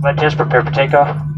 Flight test, prepare for takeoff.